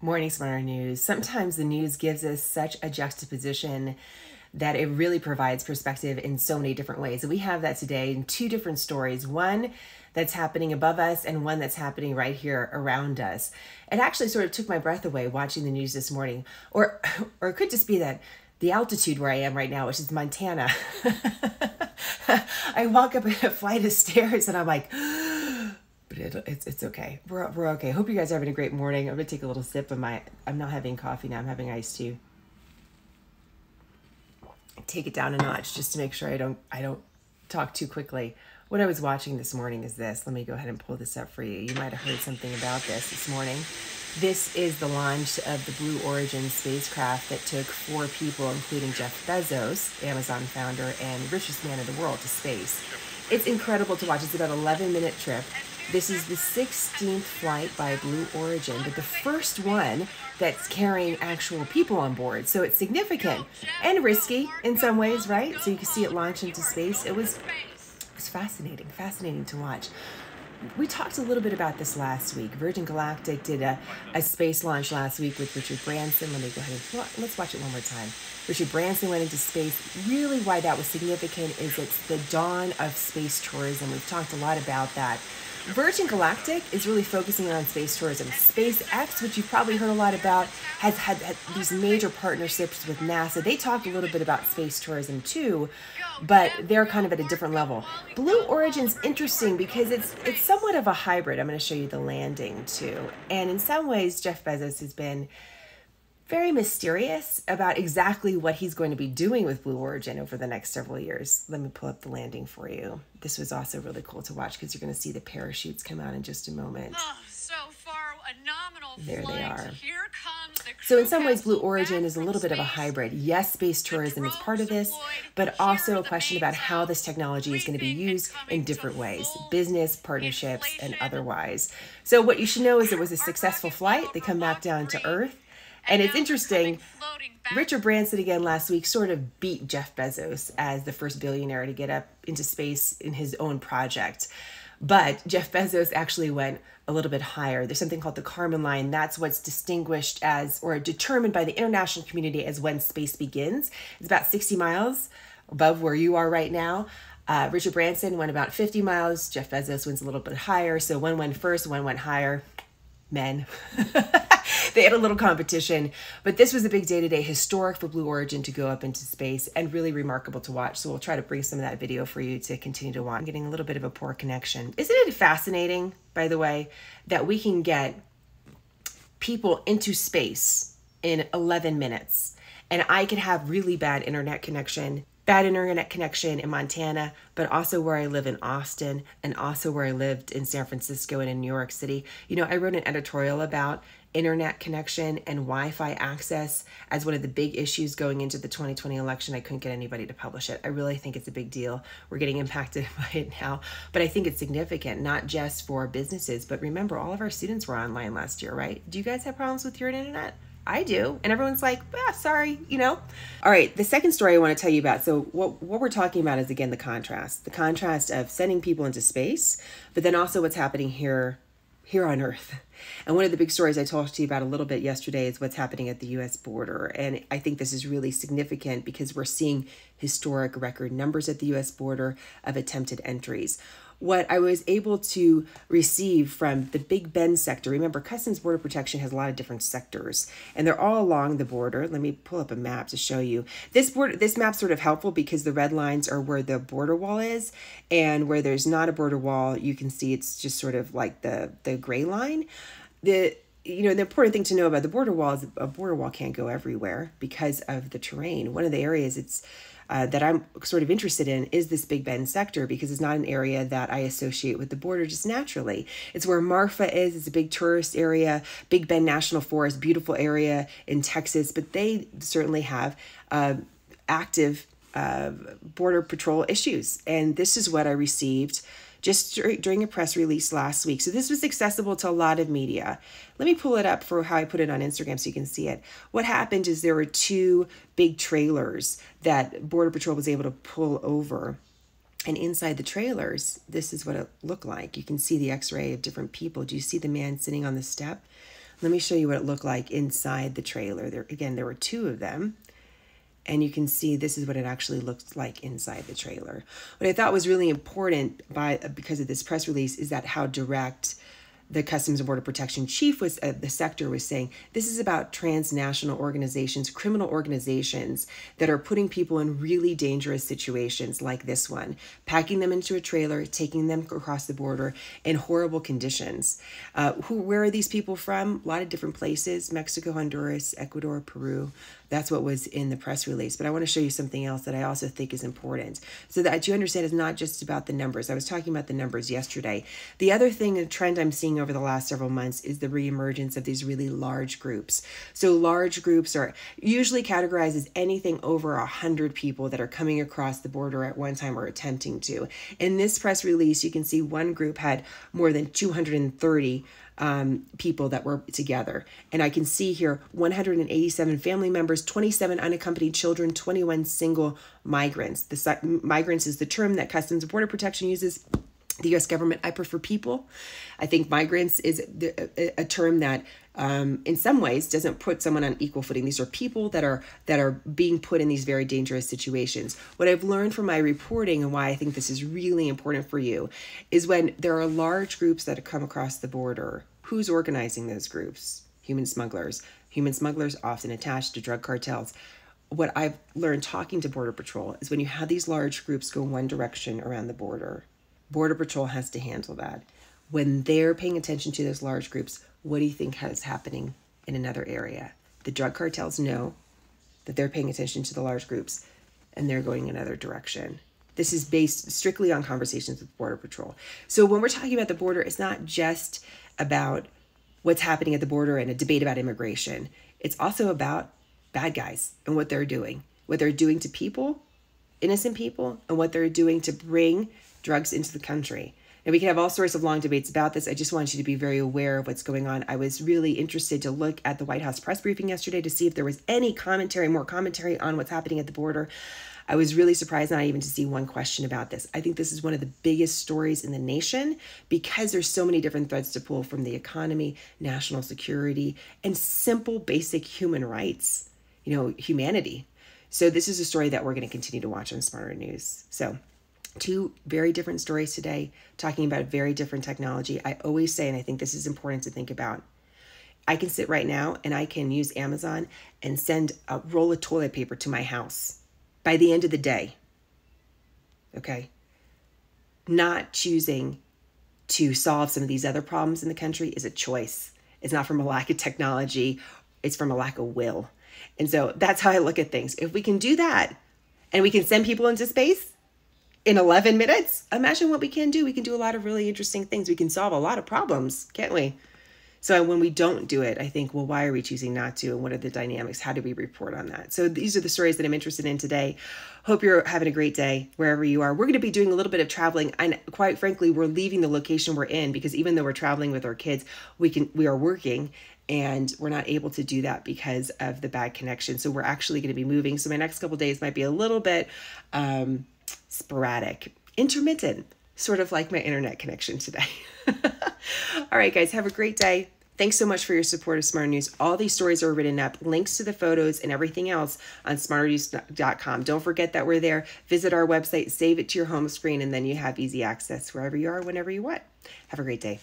Morning SmartHER News. Sometimes the news gives us such a juxtaposition that it really provides perspective in so many different ways. And we have that today in two different stories one that's happening above us and one that's happening right here around us. It actually sort of took my breath away watching the news this morning. Or, or it could just be that the altitude where I am right now, which is Montana. I walk up a flight of stairs and I'm like, it, it's it's okay. We're we're okay. Hope you guys are having a great morning. I'm gonna take a little sip of my. I'm not having coffee now. I'm having iced tea. Take it down a notch just to make sure I don't I don't talk too quickly. What I was watching this morning is this. Let me go ahead and pull this up for you. You might have heard something about this this morning. This is the launch of the Blue Origin spacecraft that took four people, including Jeff Bezos, Amazon founder and richest man in the world, to space. It's incredible to watch. It's about 11 minute trip. This is the 16th flight by Blue Origin, but the first one that's carrying actual people on board. So it's significant and risky in some ways, right? So you can see it launch into space. It was, it was fascinating, fascinating to watch. We talked a little bit about this last week. Virgin Galactic did a, a space launch last week with Richard Branson. Let me go ahead and let's watch it one more time. Richard Branson went into space. Really, why that was significant is it's the dawn of space tourism. We've talked a lot about that Virgin Galactic is really focusing on space tourism. SpaceX, which you've probably heard a lot about, has had, had, these major partnerships with NASA. They talked a little bit about space tourism too, but they're kind of at a different level. Blue Origin's interesting because it's it's somewhat of a hybrid. I'm going to show you the landing too. And in some ways, Jeff Bezos has been very mysterious about exactly what he's going to be doing with Blue Origin over the next several years. Let me pull up the landing for you. This was also really cool to watch because you're going to see the parachutes come out in just a moment. Oh, so far, a nominal there flight. they are. Here so in some ways, Blue Origin is a little bit of a hybrid. Yes, space tourism is part of this, but also a question about how this technology is going to be used in different ways, business, partnerships, and otherwise. So what you should know is it was a successful flight. They come back down to Earth and it's interesting. Richard Branson again last week sort of beat Jeff Bezos as the first billionaire to get up into space in his own project. But Jeff Bezos actually went a little bit higher. There's something called the Kármán line. That's what's distinguished as or determined by the international community as when space begins. It's about 60 miles above where you are right now. Uh, Richard Branson went about 50 miles. Jeff Bezos went a little bit higher. So one went first, one went higher. Men. they had a little competition. But this was a big day to day, historic for Blue Origin to go up into space and really remarkable to watch. So we'll try to bring some of that video for you to continue to watch. I'm getting a little bit of a poor connection. Isn't it fascinating, by the way, that we can get people into space in 11 minutes? And I could have really bad internet connection bad internet connection in Montana, but also where I live in Austin and also where I lived in San Francisco and in New York City. You know, I wrote an editorial about internet connection and Wi Fi access as one of the big issues going into the 2020 election. I couldn't get anybody to publish it. I really think it's a big deal. We're getting impacted by it now, but I think it's significant, not just for businesses, but remember, all of our students were online last year, right? Do you guys have problems with your internet? I do. And everyone's like, ah, sorry, you know? All right, the second story I want to tell you about. So, what, what we're talking about is again the contrast the contrast of sending people into space, but then also what's happening here here on earth. And one of the big stories I talked to you about a little bit yesterday is what's happening at the US border. And I think this is really significant because we're seeing historic record numbers at the US border of attempted entries what I was able to receive from the Big Bend sector. Remember, Customs Border Protection has a lot of different sectors, and they're all along the border. Let me pull up a map to show you. This border, this map's sort of helpful because the red lines are where the border wall is, and where there's not a border wall, you can see it's just sort of like the the gray line. The you know the important thing to know about the border wall is a border wall can't go everywhere because of the terrain. One of the areas it's uh, that I'm sort of interested in is this Big Bend sector because it's not an area that I associate with the border just naturally. It's where Marfa is, it's a big tourist area, Big Bend National Forest, beautiful area in Texas, but they certainly have uh, active uh, border patrol issues. And this is what I received just during a press release last week. So this was accessible to a lot of media. Let me pull it up for how I put it on Instagram so you can see it. What happened is there were two big trailers that Border Patrol was able to pull over. And inside the trailers, this is what it looked like. You can see the x ray of different people. Do you see the man sitting on the step? Let me show you what it looked like inside the trailer. There again, there were two of them. And you can see this is what it actually looks like inside the trailer. What I thought was really important by because of this press release is that how direct the Customs and Border Protection chief was uh, the sector was saying this is about transnational organizations, criminal organizations that are putting people in really dangerous situations like this one, packing them into a trailer, taking them across the border in horrible conditions. Uh, who, where are these people from? A lot of different places: Mexico, Honduras, Ecuador, Peru. That's what was in the press release. But I want to show you something else that I also think is important so that you understand it's not just about the numbers. I was talking about the numbers yesterday. The other thing, a trend I'm seeing over the last several months is the reemergence of these really large groups. So large groups are usually categorized as anything over a hundred people that are coming across the border at one time or attempting to. In this press release, you can see one group had more than 230 um, people that were together. And I can see here 187 family members, 27 unaccompanied children, 21 single migrants. The migrants is the term that Customs and Border Protection uses the US government. I prefer people. I think migrants is a, term that um, in some ways doesn't put someone on equal footing. These are people that are that are being put in these very dangerous situations. What I've learned from my reporting and why I think this is really important for you is when there are large groups that come across the border, who's organizing those groups? Human smugglers. Human smugglers often attached to drug cartels what I've learned talking to Border Patrol is when you have these large groups go one direction around the border, Border Patrol has to handle that. When they're paying attention to those large groups, what do you think is happening in another area? The drug cartels know that they're paying attention to the large groups and they're going another direction. This is based strictly on conversations with Border Patrol. So when we're talking about the border, it's not just about what's happening at the border and a debate about immigration. It's also about bad guys and what they're doing, what they're doing to people, innocent people, and what they're doing to bring drugs into the country. And we can have all sorts of long debates about this. I just want you to be very aware of what's going on. I was really interested to look at the White House press briefing yesterday to see if there was any commentary, more commentary on what's happening at the border. I was really surprised not even to see one question about this. I think this is one of the biggest stories in the nation because there's so many different threads to pull from the economy, national security, and simple basic human rights, you know, humanity. So this is a story that we're going to continue to watch on SmartHER News. So two very different stories today, talking about very different technology. I always say, and I think this is important to think about. I can sit right now and I can use Amazon and send a roll of toilet paper to my house by the end of the day. Okay? Not choosing to solve some of these other problems in the country is a choice. It's not from a lack of technology, it's from a lack of will. And so that's how I look at things. If we can do that and we can send people into space, in 11 minutes, imagine what we can do. We can do a lot of really interesting things. We can solve a lot of problems, can't we? So when we don't do it, I think, well, why are we choosing not to? And what are the dynamics? How do we report on that? So these are the stories that I'm interested in today. Hope you're having a great day wherever you are. We're going to be doing a little bit of traveling. And quite frankly, we're leaving the location we're in because even though we're traveling with our kids, we can we are working and we're not able to do that because of the bad connection. So we're actually going to be moving. So my next couple days might be a little bit um sporadic, intermittent, sort of like my internet connection today. All right, guys, have a great day. Thanks so much for your support of SmartHER News. All these stories are written up, links to the photos and everything else on smarthernews.com. Don't forget that we're there. Visit our website, save it to your home screen, and then you have easy access wherever you are, whenever you want. Have a great day.